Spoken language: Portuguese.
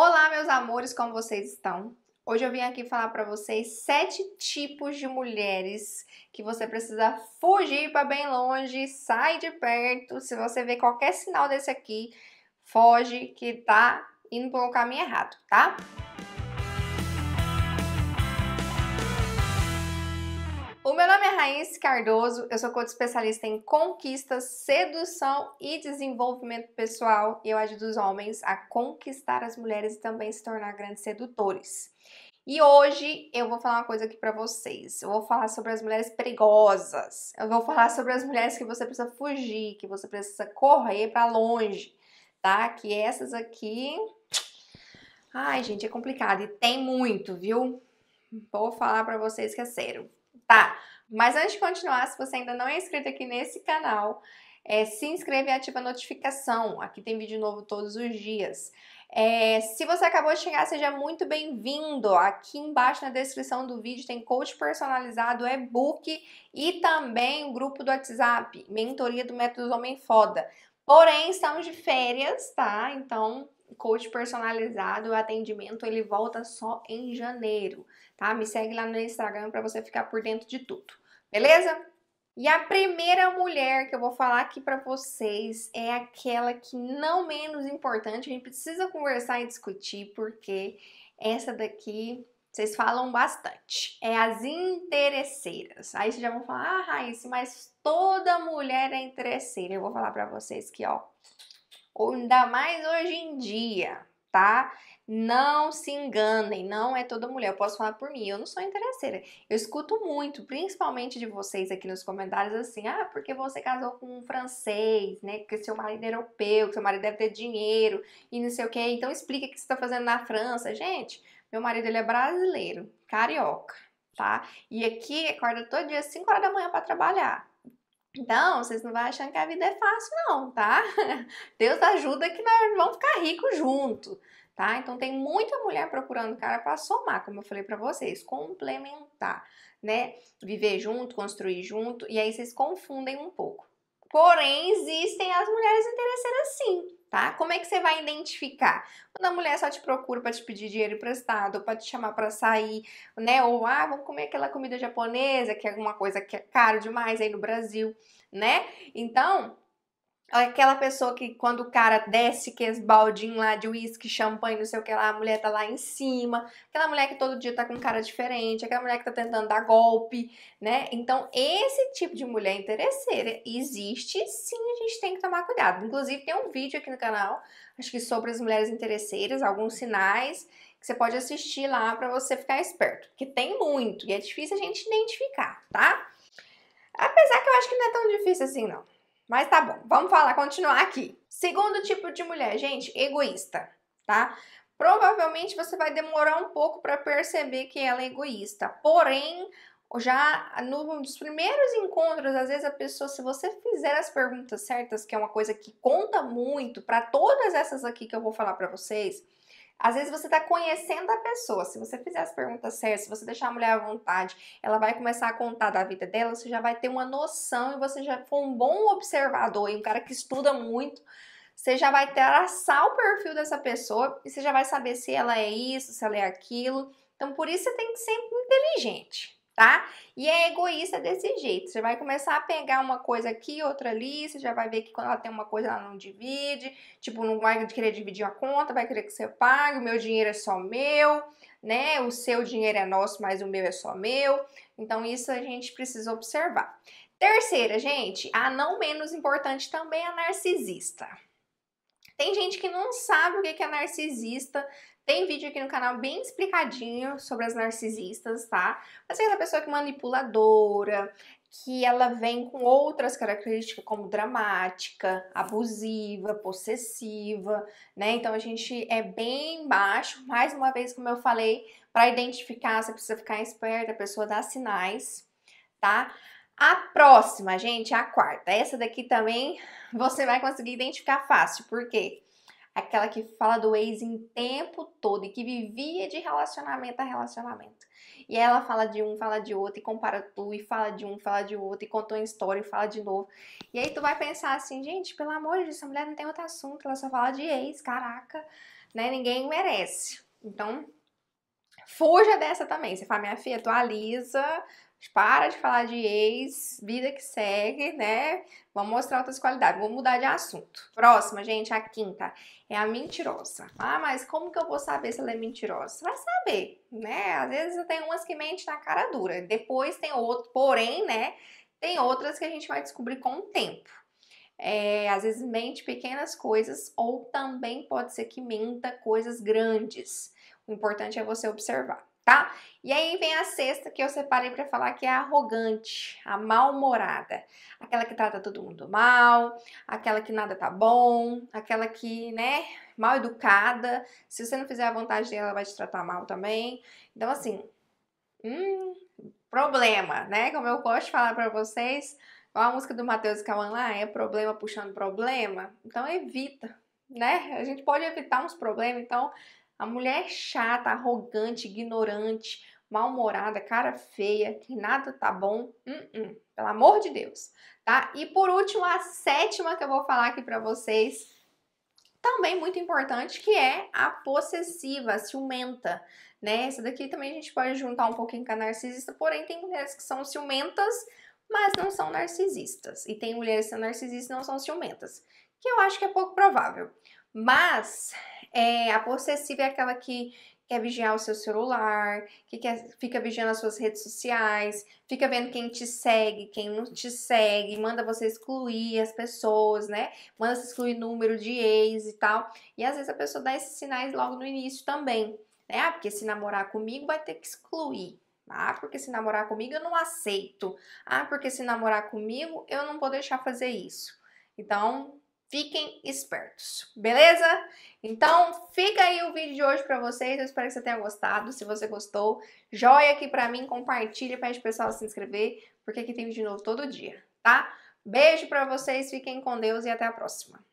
Olá, meus amores, como vocês estão? Hoje eu vim aqui falar para vocês sete tipos de mulheres que você precisa fugir para bem longe, sai de perto. Se você vê qualquer sinal desse aqui, foge que tá indo pelo caminho errado, tá? O meu nome é Raíssa Cardoso, eu sou coach especialista em conquista, sedução e desenvolvimento pessoal e eu ajudo os homens a conquistar as mulheres e também se tornar grandes sedutores. E hoje eu vou falar uma coisa aqui para vocês. Eu vou falar sobre as mulheres perigosas. Eu vou falar sobre as mulheres que você precisa fugir, que você precisa correr para longe, tá? Que essas aqui Ai, gente, é complicado e tem muito, viu? Vou falar para vocês que é sério. Tá, mas antes de continuar, se você ainda não é inscrito aqui nesse canal, é, se inscreve e ativa a notificação. Aqui tem vídeo novo todos os dias. É, se você acabou de chegar, seja muito bem-vindo. Aqui embaixo na descrição do vídeo tem coach personalizado, e-book e também o grupo do WhatsApp, mentoria do Método Homem Foda. Porém, estamos de férias, tá? Então, coach personalizado, o atendimento ele volta só em janeiro, tá? Me segue lá no Instagram para você ficar por dentro de tudo, beleza? E a primeira mulher que eu vou falar aqui para vocês é aquela que não menos importante, a gente precisa conversar e discutir porque essa daqui vocês falam bastante. É as interesseiras. Aí vocês já vão falar: "Ah, Raíssa, mas toda mulher é interesseira". Eu vou falar para vocês que, ó, ainda mais hoje em dia, tá? Não se enganem, não é toda mulher. Eu posso falar por mim, eu não sou interesseira. Eu escuto muito, principalmente de vocês aqui nos comentários, assim: ah, porque você casou com um francês, né? Porque seu marido é europeu, que seu marido deve ter dinheiro e não sei o quê. Então explica o que você está fazendo na França. Gente, meu marido ele é brasileiro, carioca, tá? E aqui acorda todo dia 5 horas da manhã para trabalhar. Então, vocês não vão achando que a vida é fácil, não, tá? Deus ajuda que nós vamos ficar ricos junto, tá? Então, tem muita mulher procurando cara para somar, como eu falei para vocês, complementar, né? Viver junto, construir junto, e aí vocês confundem um pouco. Porém, existem as mulheres interesseiras sim, tá? Como é que você vai identificar? Quando a mulher só te procura para te pedir dinheiro emprestado, para te chamar para sair, né? Ou ah, vamos comer aquela comida japonesa, que é alguma coisa que é caro demais aí no Brasil, né? Então, Aquela pessoa que quando o cara desce que esse baldinho lá de uísque, champanhe, não sei o que lá, a mulher tá lá em cima. Aquela mulher que todo dia tá com cara diferente, aquela mulher que tá tentando dar golpe, né? Então, esse tipo de mulher interesseira existe sim, a gente tem que tomar cuidado. Inclusive, tem um vídeo aqui no canal, acho que sobre as mulheres interesseiras, alguns sinais que você pode assistir lá para você ficar esperto. Porque tem muito e é difícil a gente identificar, tá? Apesar que eu acho que não é tão difícil assim, não. Mas tá bom, vamos falar, continuar aqui. Segundo tipo de mulher, gente, egoísta, tá? Provavelmente você vai demorar um pouco para perceber que ela é egoísta. Porém, já nos primeiros encontros, às vezes a pessoa, se você fizer as perguntas certas, que é uma coisa que conta muito para todas essas aqui que eu vou falar para vocês, às vezes você está conhecendo a pessoa. Se você fizer as perguntas certas, se você deixar a mulher à vontade, ela vai começar a contar da vida dela, você já vai ter uma noção e você já for um bom observador e um cara que estuda muito, você já vai traçar o perfil dessa pessoa e você já vai saber se ela é isso, se ela é aquilo. Então, por isso você tem que ser inteligente tá? E é egoísta desse jeito. Você vai começar a pegar uma coisa aqui, outra ali, você já vai ver que quando ela tem uma coisa, ela não divide, tipo, não vai querer dividir a conta, vai querer que você pague, o meu dinheiro é só meu, né? O seu dinheiro é nosso, mas o meu é só meu. Então, isso a gente precisa observar. Terceira, gente, a não menos importante também é a narcisista. Tem gente que não sabe o que é narcisista, tem vídeo aqui no canal bem explicadinho sobre as narcisistas, tá? Mas é aquela pessoa que é manipuladora, que ela vem com outras características como dramática, abusiva, possessiva, né? Então a gente é bem baixo, mais uma vez, como eu falei, para identificar, você precisa ficar esperta, a pessoa dá sinais, tá? A próxima, gente, é a quarta. Essa daqui também você vai conseguir identificar fácil, por quê? Aquela que fala do ex em tempo todo e que vivia de relacionamento a relacionamento. E ela fala de um, fala de outro, e compara tu, e fala de um, fala de outro, e contou uma história, e fala de novo. E aí tu vai pensar assim, gente, pelo amor de Deus, essa mulher não tem outro assunto, ela só fala de ex, caraca, né? Ninguém merece. Então, fuja dessa também. Você fala, minha filha, atualiza, para de falar de ex, vida que segue, né? Vamos mostrar outras qualidades. Vou mudar de assunto. Próxima, gente, a quinta é a mentirosa. Ah, mas como que eu vou saber se ela é mentirosa? Você vai saber, né? Às vezes tem umas que mente na cara dura. Depois tem outro, porém, né? Tem outras que a gente vai descobrir com o tempo. É, às vezes mente pequenas coisas ou também pode ser que minta coisas grandes. O importante é você observar, tá? E aí vem a sexta que eu separei para falar que é a arrogante, a mal-humorada, aquela que trata todo mundo mal, aquela que nada tá bom, aquela que, né, mal educada. Se você não fizer a vontade dela, ela vai te tratar mal também. Então assim, hum, problema, né? Como eu gosto de falar para vocês, a música do Matheus Cauã lá é problema puxando problema. Então evita, né? A gente pode evitar uns problemas. Então, a mulher chata, arrogante, ignorante, mal-humorada, cara feia, que nada tá bom, uh -uh, pelo amor de Deus, tá? E por último, a sétima que eu vou falar aqui para vocês, também muito importante, que é a possessiva, a ciumenta, né? Essa daqui também a gente pode juntar um pouquinho com a narcisista, porém tem mulheres que são ciumentas, mas não são narcisistas. E tem mulheres que são narcisistas e não são ciumentas, que eu acho que é pouco provável. Mas é, a possessiva é aquela que quer vigiar o seu celular, que quer, fica vigiando as suas redes sociais, fica vendo quem te segue, quem não te segue, manda você excluir as pessoas, né? Manda você excluir número de ex e tal. E às vezes a pessoa dá esses sinais logo no início também. Né? Ah, porque se namorar comigo vai ter que excluir. Ah, porque se namorar comigo eu não aceito. Ah, porque se namorar comigo eu não vou deixar fazer isso. Então, fiquem espertos, beleza? Então, fica aí o vídeo de hoje para vocês. Eu espero que você tenha gostado. Se você gostou, joia aqui para mim, compartilha, pede o pessoal se inscrever, porque aqui tem vídeo novo todo dia, tá? Beijo para vocês, fiquem com Deus e até a próxima.